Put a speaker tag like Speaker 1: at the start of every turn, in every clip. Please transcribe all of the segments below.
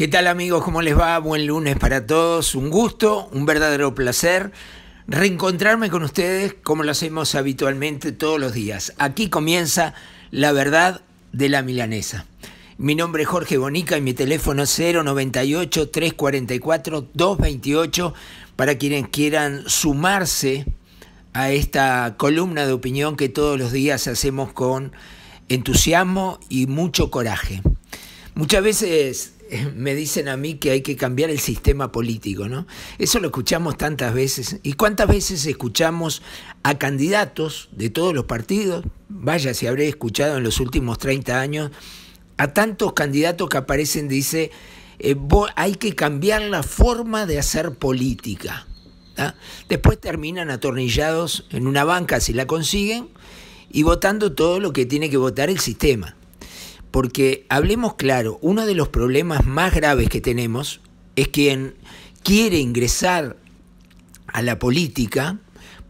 Speaker 1: ¿Qué tal amigos? ¿Cómo les va? Buen lunes para todos. Un gusto, un verdadero placer reencontrarme con ustedes como lo hacemos habitualmente todos los días. Aquí comienza la verdad de la milanesa. Mi nombre es Jorge Bonica y mi teléfono es 098-344-228 para quienes quieran sumarse a esta columna de opinión que todos los días hacemos con entusiasmo y mucho coraje. Muchas veces me dicen a mí que hay que cambiar el sistema político, ¿no? Eso lo escuchamos tantas veces. ¿Y cuántas veces escuchamos a candidatos de todos los partidos? Vaya, si habré escuchado en los últimos 30 años a tantos candidatos que aparecen, dice, eh, hay que cambiar la forma de hacer política. ¿ah? Después terminan atornillados en una banca si la consiguen y votando todo lo que tiene que votar el sistema. Porque hablemos claro, uno de los problemas más graves que tenemos es quien quiere ingresar a la política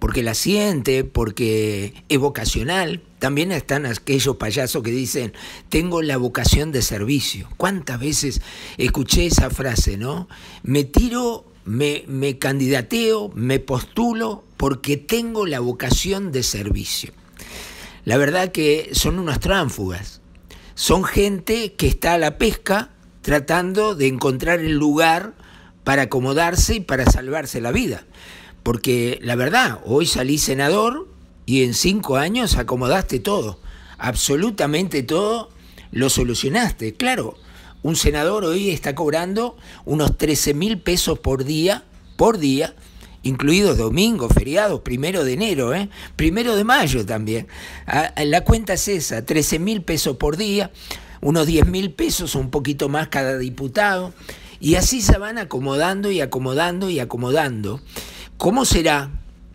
Speaker 1: porque la siente, porque es vocacional. También están aquellos payasos que dicen, tengo la vocación de servicio. ¿Cuántas veces escuché esa frase, no? Me tiro, me, me candidateo, me postulo porque tengo la vocación de servicio. La verdad que son unas tránfugas son gente que está a la pesca tratando de encontrar el lugar para acomodarse y para salvarse la vida. Porque la verdad, hoy salí senador y en cinco años acomodaste todo, absolutamente todo lo solucionaste. Claro, un senador hoy está cobrando unos 13 mil pesos por día, por día, incluidos domingos, feriados, primero de enero, ¿eh? primero de mayo también. Ah, la cuenta es esa, 13 mil pesos por día, unos 10 mil pesos, un poquito más cada diputado, y así se van acomodando y acomodando y acomodando. ¿Cómo será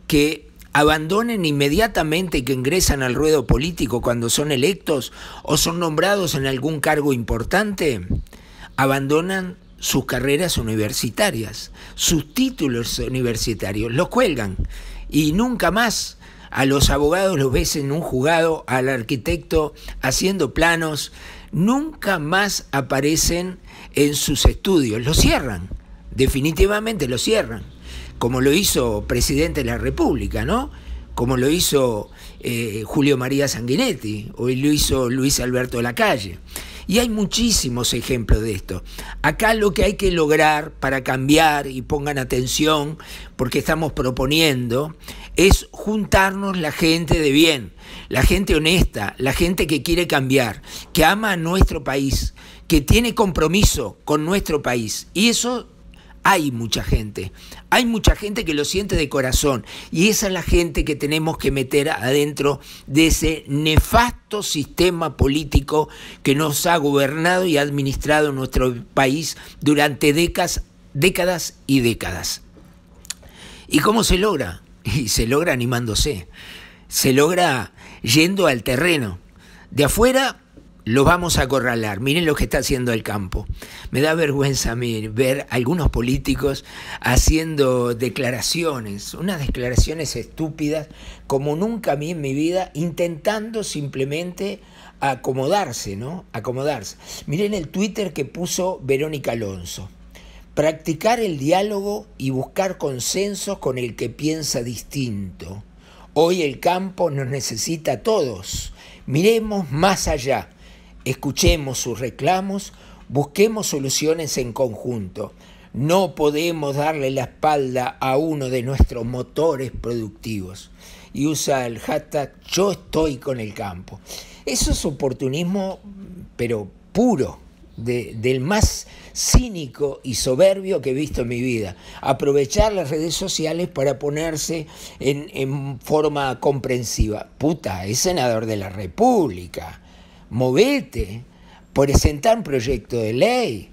Speaker 1: que abandonen inmediatamente que ingresan al ruedo político cuando son electos o son nombrados en algún cargo importante? Abandonan sus carreras universitarias, sus títulos universitarios, los cuelgan y nunca más a los abogados los ves en un juzgado, al arquitecto haciendo planos, nunca más aparecen en sus estudios, los cierran, definitivamente los cierran, como lo hizo presidente de la República, ¿no? Como lo hizo eh, Julio María Sanguinetti, o lo hizo Luis Alberto Lacalle. Y hay muchísimos ejemplos de esto. Acá lo que hay que lograr para cambiar, y pongan atención, porque estamos proponiendo, es juntarnos la gente de bien, la gente honesta, la gente que quiere cambiar, que ama a nuestro país, que tiene compromiso con nuestro país. Y eso hay mucha gente, hay mucha gente que lo siente de corazón y esa es la gente que tenemos que meter adentro de ese nefasto sistema político que nos ha gobernado y administrado nuestro país durante décadas, décadas y décadas. ¿Y cómo se logra? Y se logra animándose, se logra yendo al terreno. De afuera lo vamos a acorralar. Miren lo que está haciendo el campo. Me da vergüenza a mí ver algunos políticos haciendo declaraciones, unas declaraciones estúpidas, como nunca a mí en mi vida, intentando simplemente acomodarse, ¿no? Acomodarse. Miren el Twitter que puso Verónica Alonso. Practicar el diálogo y buscar consensos con el que piensa distinto. Hoy el campo nos necesita a todos. Miremos más allá escuchemos sus reclamos, busquemos soluciones en conjunto. No podemos darle la espalda a uno de nuestros motores productivos. Y usa el hashtag yo estoy con el campo. Eso es oportunismo, pero puro, del más cínico y soberbio que he visto en mi vida. Aprovechar las redes sociales para ponerse en, en forma comprensiva. Puta, es senador de la República movete, presentar un proyecto de ley,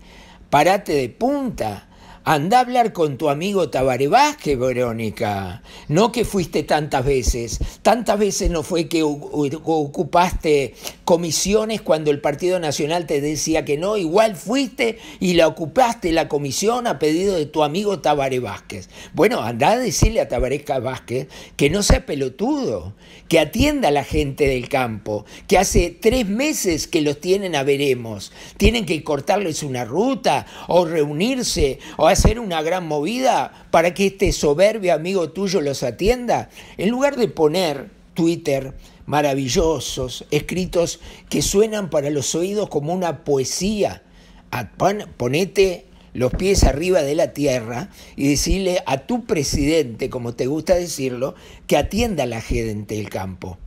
Speaker 1: parate de punta, Anda a hablar con tu amigo Tabaré Vázquez, Verónica. No que fuiste tantas veces. Tantas veces no fue que ocupaste comisiones cuando el Partido Nacional te decía que no. Igual fuiste y la ocupaste la comisión a pedido de tu amigo Tabaré Vázquez. Bueno, anda a decirle a Tabaré Vázquez que no sea pelotudo, que atienda a la gente del campo, que hace tres meses que los tienen a veremos. Tienen que cortarles una ruta o reunirse o hacer una gran movida para que este soberbio amigo tuyo los atienda, en lugar de poner Twitter maravillosos, escritos que suenan para los oídos como una poesía, ponete los pies arriba de la tierra y decirle a tu presidente, como te gusta decirlo, que atienda a la gente del campo.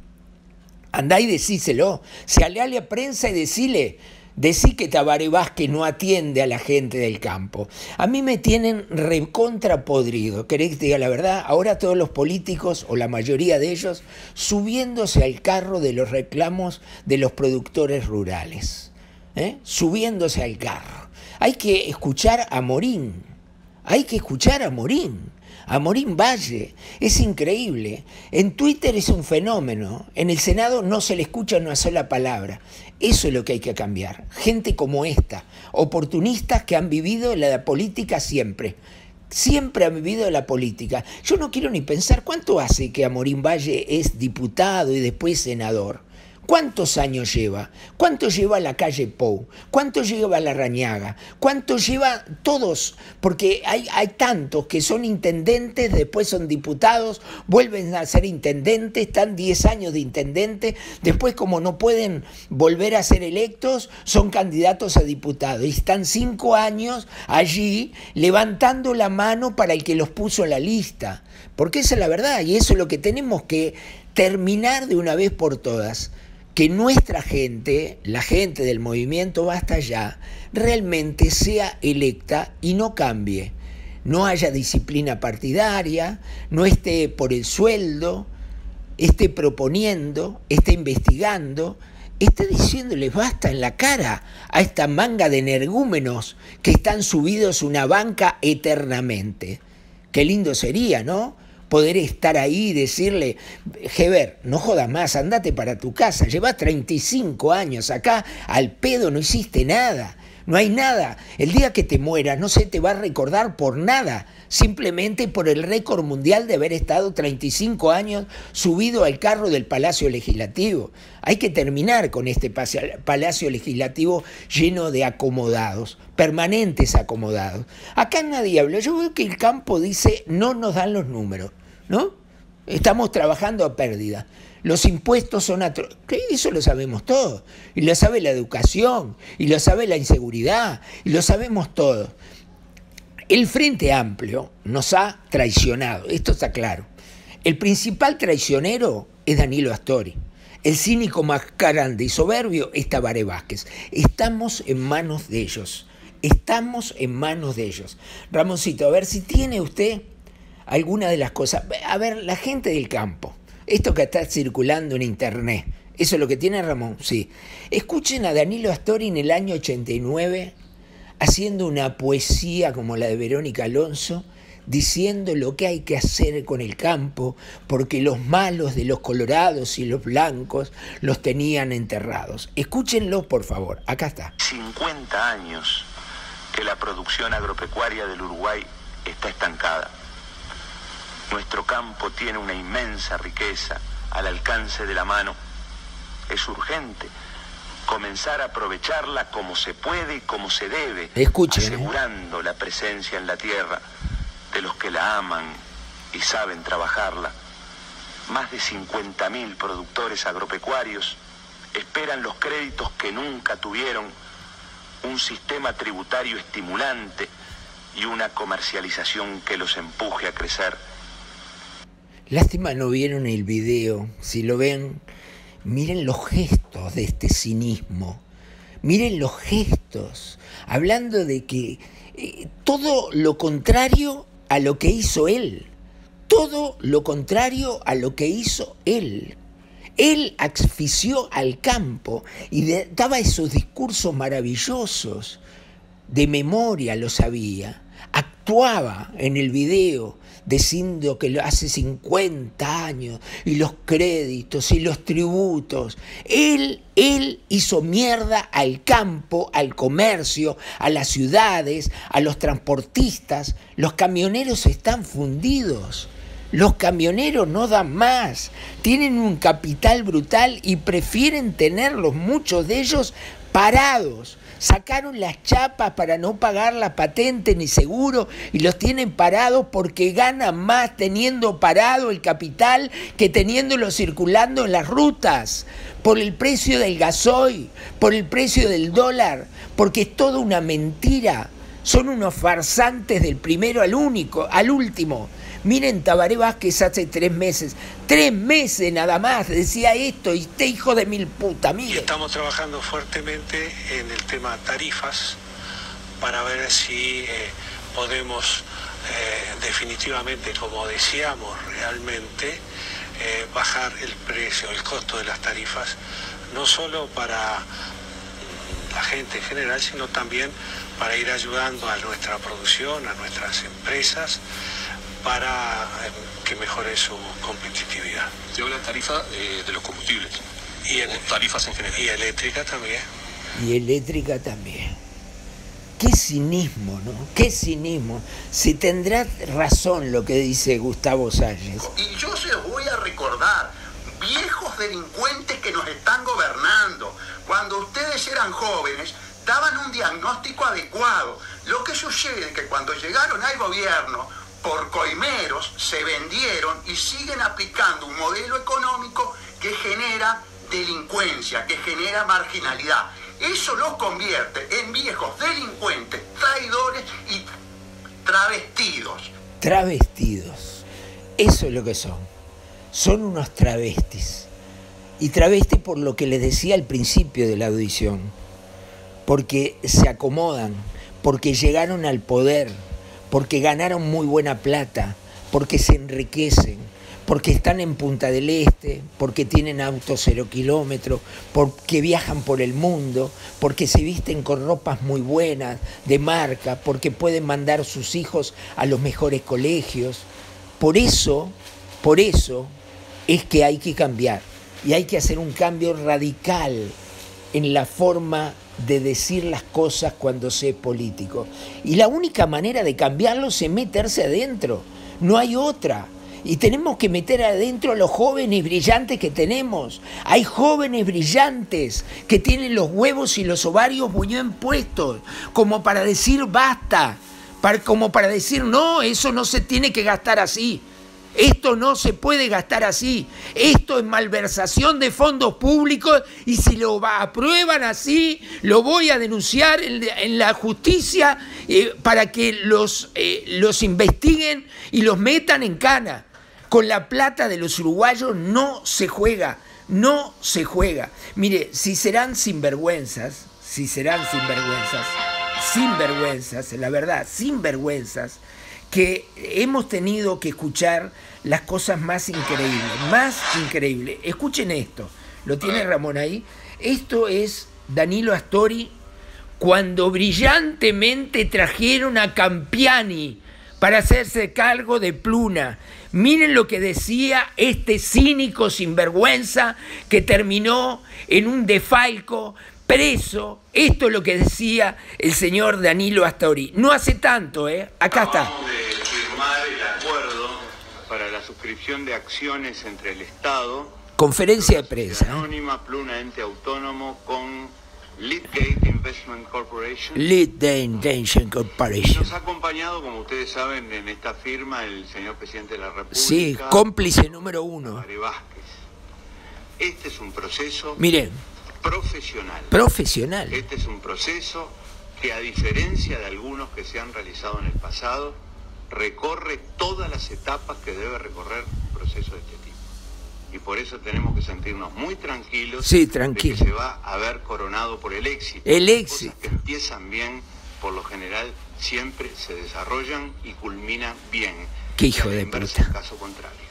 Speaker 1: Andá y decíselo, se a prensa y decile, Decí que Tabaré Vázquez no atiende a la gente del campo. A mí me tienen recontrapodrido, ¿querés que te diga la verdad? Ahora todos los políticos, o la mayoría de ellos, subiéndose al carro de los reclamos de los productores rurales. ¿eh? Subiéndose al carro. Hay que escuchar a Morín. Hay que escuchar a Morín a Morín Valle. Es increíble. En Twitter es un fenómeno. En el Senado no se le escucha una sola palabra. Eso es lo que hay que cambiar. Gente como esta, oportunistas que han vivido la política siempre. Siempre han vivido la política. Yo no quiero ni pensar cuánto hace que Amorín Valle es diputado y después senador. ¿Cuántos años lleva? ¿Cuánto lleva la calle Pou? ¿Cuánto lleva la Rañaga? ¿Cuánto lleva todos? Porque hay, hay tantos que son intendentes, después son diputados, vuelven a ser intendentes, están 10 años de intendente, después como no pueden volver a ser electos, son candidatos a diputados. Y están 5 años allí levantando la mano para el que los puso en la lista. Porque esa es la verdad y eso es lo que tenemos que terminar de una vez por todas que nuestra gente, la gente del movimiento Basta Ya, realmente sea electa y no cambie. No haya disciplina partidaria, no esté por el sueldo, esté proponiendo, esté investigando, esté diciéndoles basta en la cara a esta manga de energúmenos que están subidos una banca eternamente. Qué lindo sería, ¿no? Poder estar ahí y decirle, Heber, no jodas más, andate para tu casa, llevas 35 años acá, al pedo no hiciste nada, no hay nada. El día que te mueras no se te va a recordar por nada, simplemente por el récord mundial de haber estado 35 años subido al carro del Palacio Legislativo. Hay que terminar con este Palacio Legislativo lleno de acomodados, permanentes acomodados. Acá nadie habla. Yo veo que el campo dice no nos dan los números, ¿no? Estamos trabajando a pérdida. Los impuestos son atroces. Eso lo sabemos todos. Y lo sabe la educación, y lo sabe la inseguridad, y lo sabemos todos. El Frente Amplio nos ha traicionado, esto está claro. El principal traicionero es Danilo Astori. El cínico más grande y soberbio es Tabaré Vázquez. Estamos en manos de ellos. Estamos en manos de ellos. Ramoncito, a ver si tiene usted alguna de las cosas. A ver, la gente del campo. Esto que está circulando en internet. ¿Eso es lo que tiene Ramón? Sí. Escuchen a Danilo Astori en el año 89 haciendo una poesía como la de Verónica Alonso diciendo lo que hay que hacer con el campo, porque los malos de los colorados y los blancos los tenían enterrados. Escúchenlo, por favor. Acá está.
Speaker 2: 50 años que la producción agropecuaria del Uruguay está estancada. Nuestro campo tiene una inmensa riqueza al alcance de la mano. Es urgente comenzar a aprovecharla como se puede y como se debe,
Speaker 1: Escuchen, ¿eh?
Speaker 2: asegurando la presencia en la tierra de los que la aman y saben trabajarla. Más de 50.000 productores agropecuarios esperan los créditos que nunca tuvieron, un sistema tributario estimulante y una comercialización que los empuje a crecer.
Speaker 1: Lástima no vieron el video. Si lo ven, miren los gestos de este cinismo. Miren los gestos, hablando de que eh, todo lo contrario a lo que hizo él. Todo lo contrario a lo que hizo él. Él asfixió al campo y daba esos discursos maravillosos. De memoria lo sabía. actuaba en el video que lo hace 50 años y los créditos y los tributos. Él, él hizo mierda al campo, al comercio, a las ciudades, a los transportistas. Los camioneros están fundidos. Los camioneros no dan más, tienen un capital brutal y prefieren tenerlos, muchos de ellos, parados sacaron las chapas para no pagar la patente ni seguro y los tienen parados porque ganan más teniendo parado el capital que teniéndolo circulando en las rutas, por el precio del gasoil, por el precio del dólar, porque es toda una mentira. Son unos farsantes del primero al único, al último. Miren, Tabaré Vázquez hace tres meses, tres meses nada más, decía esto, y este hijo de mil puta, mire.
Speaker 3: Estamos trabajando fuertemente en el tema tarifas para ver si eh, podemos eh, definitivamente, como decíamos realmente, eh, bajar el precio, el costo de las tarifas, no solo para la gente en general, sino también para ir ayudando a nuestra producción, a nuestras empresas, para eh, que mejore su competitividad.
Speaker 4: Se habla de tarifa eh, de los combustibles.
Speaker 3: Y
Speaker 4: tarifas en general.
Speaker 3: Y eléctrica también.
Speaker 1: Y eléctrica también. Qué cinismo, ¿no? Qué cinismo. Si tendrá razón lo que dice Gustavo Salles.
Speaker 5: Y yo se los voy a recordar, viejos delincuentes que nos están gobernando. Cuando ustedes eran jóvenes, daban un diagnóstico adecuado. Lo que sucede es que cuando llegaron al gobierno, por coimeros se vendieron y siguen aplicando un modelo económico que genera delincuencia, que genera marginalidad. Eso los convierte en viejos delincuentes, traidores y travestidos.
Speaker 1: Travestidos. Eso es lo que son. Son unos travestis. Y travesti por lo que les decía al principio de la audición. Porque se acomodan, porque llegaron al poder porque ganaron muy buena plata, porque se enriquecen, porque están en Punta del Este, porque tienen autos cero kilómetros, porque viajan por el mundo, porque se visten con ropas muy buenas, de marca, porque pueden mandar sus hijos a los mejores colegios. Por eso, por eso es que hay que cambiar y hay que hacer un cambio radical en la forma de decir las cosas cuando se es político. Y la única manera de cambiarlo es meterse adentro. No hay otra. Y tenemos que meter adentro a los jóvenes brillantes que tenemos. Hay jóvenes brillantes que tienen los huevos y los ovarios muy bien puestos, como para decir basta, como para decir no, eso no se tiene que gastar así. Esto no se puede gastar así. Esto es malversación de fondos públicos y si lo aprueban así, lo voy a denunciar en, la justicia eh, para que los, eh, los investiguen y los metan en cana. Con la plata de los uruguayos no se juega, no se juega. Mire, si serán sinvergüenzas, si serán sinvergüenzas, sinvergüenzas, la verdad, sinvergüenzas, que hemos tenido que escuchar las cosas más increíbles, más increíbles. Escuchen esto, lo tiene Ramón ahí. Esto es Danilo Astori cuando brillantemente trajeron a Campiani para hacerse cargo de Pluna. Miren lo que decía este cínico sinvergüenza que terminó en un defalco preso. Esto es lo que decía el señor Danilo Astori. No hace tanto, ¿eh? Acá está.
Speaker 6: Firmar el acuerdo para la suscripción de acciones entre el Estado.
Speaker 1: Conferencia de prensa.
Speaker 6: Anónima, Pluna, ente autónomo con Leadgate Investment Corporation.
Speaker 1: Leadgate Corporation.
Speaker 6: Nos ha acompañado, como ustedes saben, en esta firma el señor presidente de la República.
Speaker 1: Sí, cómplice número uno.
Speaker 6: Vázquez. Este es un proceso.
Speaker 1: Miren
Speaker 6: profesional.
Speaker 1: Profesional.
Speaker 6: Este es un proceso que a diferencia de algunos que se han realizado en el pasado, recorre todas las etapas que debe recorrer un proceso de este tipo. Y por eso tenemos que sentirnos muy tranquilos
Speaker 1: sí, tranquilo.
Speaker 6: de que se va a ver coronado por el éxito.
Speaker 1: El éxito.
Speaker 6: Cosas que empiezan bien, por lo general, siempre se desarrollan y culminan bien.
Speaker 1: Qué hijo de puta.
Speaker 6: caso contrario.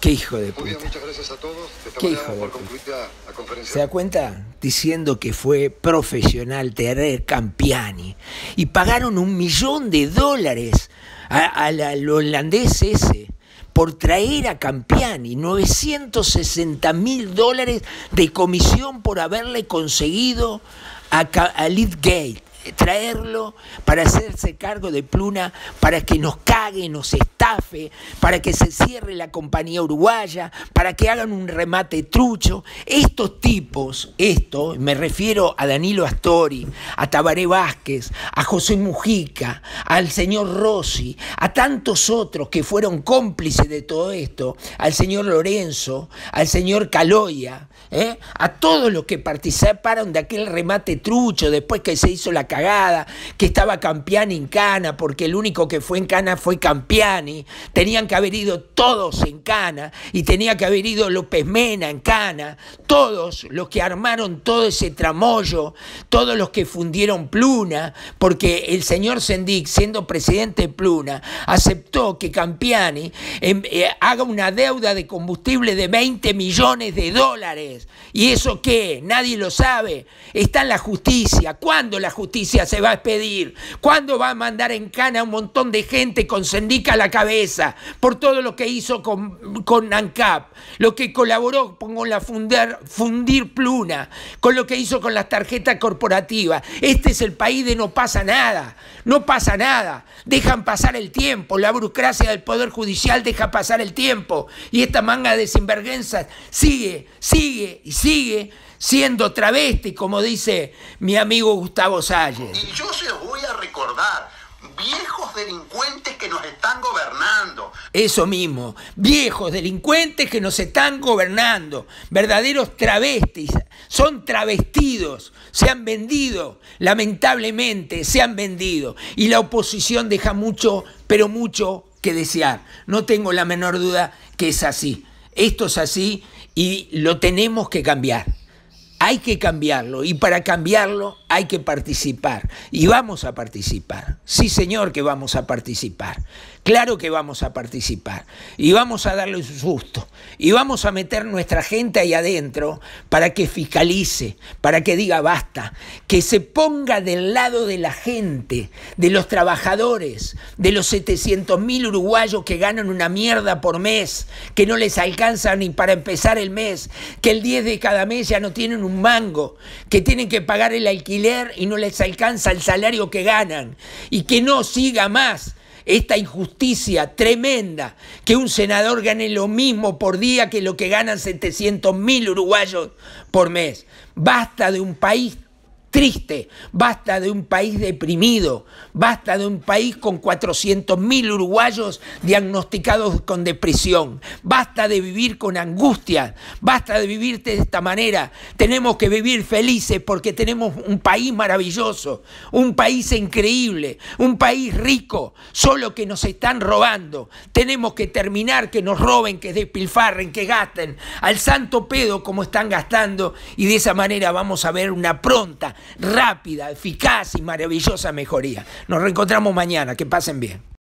Speaker 1: Qué hijo de
Speaker 7: Muy bien,
Speaker 1: puta.
Speaker 7: muchas gracias a todos. De esta
Speaker 1: Qué hijo de
Speaker 7: por
Speaker 1: puta.
Speaker 7: concluida la conferencia.
Speaker 1: ¿Se da cuenta? Diciendo que fue profesional tener Campiani. Y pagaron un millón de dólares al holandés ese por traer a Campiani. 960 mil dólares de comisión por haberle conseguido a, a Lidgate traerlo para hacerse cargo de Pluna, para que nos cague, nos estafe, para que se cierre la compañía uruguaya, para que hagan un remate trucho. Estos tipos, esto, me refiero a Danilo Astori, a Tabaré Vázquez, a José Mujica, al señor Rossi, a tantos otros que fueron cómplices de todo esto, al señor Lorenzo, al señor Caloya, ¿eh? a todos los que participaron de aquel remate trucho después que se hizo la que estaba Campiani en Cana, porque el único que fue en Cana fue Campiani, tenían que haber ido todos en Cana, y tenía que haber ido López Mena en Cana, todos los que armaron todo ese tramollo, todos los que fundieron Pluna, porque el señor Sendic, siendo presidente de Pluna, aceptó que Campiani em, eh, haga una deuda de combustible de 20 millones de dólares. ¿Y eso qué? Nadie lo sabe. Está en la justicia. ¿Cuándo la justicia se va a expedir? ¿Cuándo va a mandar en cana a un montón de gente con Sendic a la cabeza por todo lo que hizo con, con ANCAP? Lo que colaboró con la fundir Pluna, con lo que hizo con las tarjetas corporativas. Este es el país de no pasa nada. No pasa nada. Dejan pasar el tiempo. La burocracia del Poder Judicial deja pasar el tiempo. Y esta manga de sinvergüenzas sigue, sigue y sigue siendo travesti, como dice mi amigo Gustavo Salles.
Speaker 5: Y yo se los voy a recordar, viejos delincuentes que nos están gobernando.
Speaker 1: Eso mismo, viejos delincuentes que nos están gobernando, verdaderos travestis, son travestidos, se han vendido, lamentablemente se han vendido. Y la oposición deja mucho, pero mucho que desear. No tengo la menor duda que es así. Esto es así y lo tenemos que cambiar. Hay que cambiarlo. Y para cambiarlo hay que participar. Y vamos a participar. Sí, señor, que vamos a participar. Claro que vamos a participar. Y vamos a darle un susto. Y vamos a meter nuestra gente ahí adentro para que fiscalice, para que diga basta, que se ponga del lado de la gente, de los trabajadores, de los 700 mil uruguayos que ganan una mierda por mes, que no les alcanza ni para empezar el mes, que el 10 de cada mes ya no tienen un mango, que tienen que pagar el alquiler y no les alcanza el salario que ganan, y que no siga más esta injusticia tremenda, que un senador gane lo mismo por día que lo que ganan 700 mil uruguayos por mes. Basta de un país triste, basta de un país deprimido, basta de un país con 400 mil uruguayos diagnosticados con depresión, basta de vivir con angustia, basta de vivir de esta manera. Tenemos que vivir felices porque tenemos un país maravilloso, un país increíble, un país rico, solo que nos están robando. Tenemos que terminar que nos roben, que despilfarren, que gasten al santo pedo como están gastando. Y de esa manera vamos a ver una pronta rápida, eficaz y maravillosa mejoría. Nos reencontramos mañana, que pasen bien.